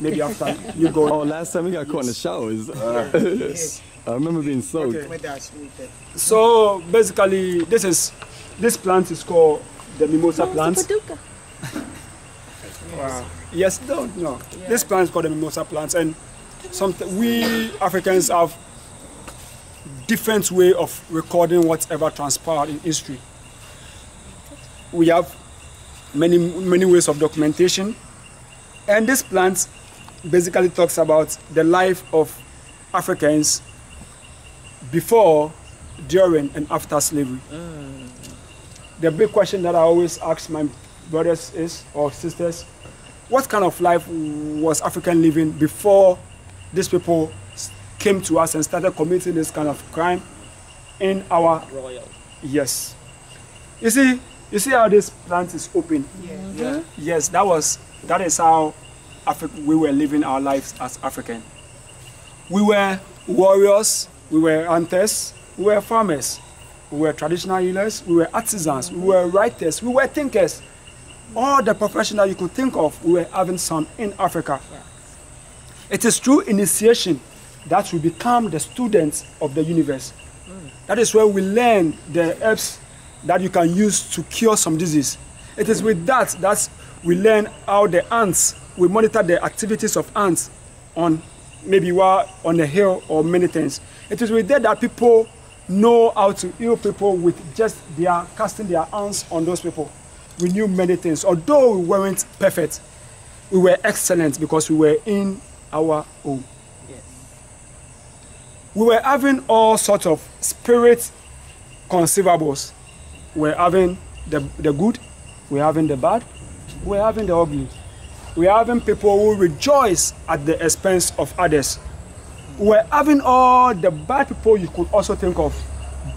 maybe after you go. Oh, last time we got caught in the showers. I remember being soaked. Okay. So basically, this is this plant is called the mimosa plant. Wow. Yes, no, no. This plant is called the mimosa plant, and some we Africans have different way of recording whatever transpired in history. We have many many ways of documentation, and this plant basically talks about the life of Africans before, during, and after slavery. The big question that I always ask my brothers is or sisters, what kind of life was African living before these people came to us and started committing this kind of crime in our Royal. yes. You see, you see how this plant is open. Yeah. Mm-hmm. Yes, that was that is how Afri- we were living our lives as African. We were warriors, we were hunters, we were farmers, we were traditional healers, we were artisans, we were writers, we were thinkers. All the profession that you could think of, we were having some in Africa. It is through initiation that we become the students of the universe. Mm. That is where we learn the herbs that you can use to cure some disease. It is with that that we learn how the ants, we monitor the activities of ants on maybe while on a hill or many things. It is with that that people know how to heal people with just their casting their hands on those people. We knew many things. Although we weren't perfect, we were excellent because we were in our home Yes. we were having all sorts of spirit conceivables. We're having the, the good, we're having the bad, we're having the ugly. We're having people who rejoice at the expense of others. We're having all the bad people you could also think of,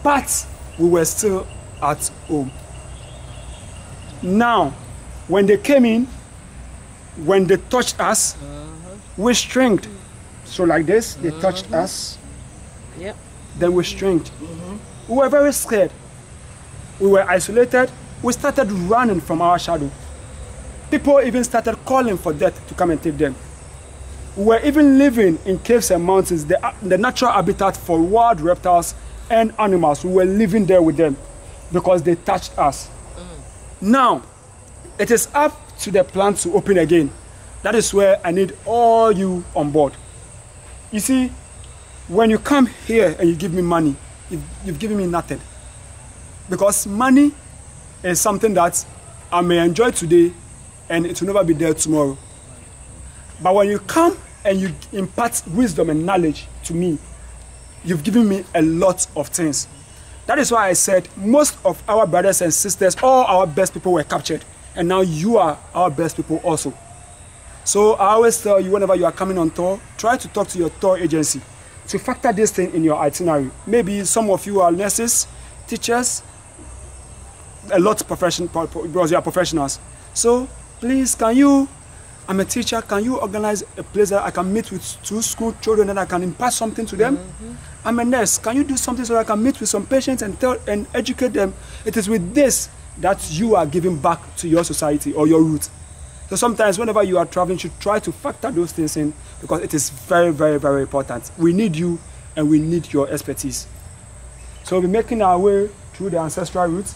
but we were still at home. Now, when they came in, when they touched us, uh-huh. we stringed. So like this, they touched uh-huh. us, Yep. then we stringed. Mm-hmm. We were very scared. We were isolated. We started running from our shadow. People even started calling for death to come and take them. We were even living in caves and mountains, the, the natural habitat for wild reptiles and animals. We were living there with them because they touched us. Mm. Now, it is up to the plant to open again. That is where I need all you on board. You see, when you come here and you give me money, you've, you've given me nothing. Because money is something that I may enjoy today and it will never be there tomorrow. But when you come and you impart wisdom and knowledge to me, you've given me a lot of things. That is why I said most of our brothers and sisters, all our best people were captured. And now you are our best people also. So I always tell you whenever you are coming on tour, try to talk to your tour agency to factor this thing in your itinerary. Maybe some of you are nurses, teachers, a lot of profession because you are professionals. So please, can you? I'm a teacher. Can you organize a place that I can meet with two school children and I can impart something to them? Mm-hmm. I'm a nurse. Can you do something so I can meet with some patients and tell and educate them? It is with this that you are giving back to your society or your roots. So sometimes whenever you are traveling, you should try to factor those things in because it is very, very, very important. We need you and we need your expertise. So we're making our way through the ancestral routes.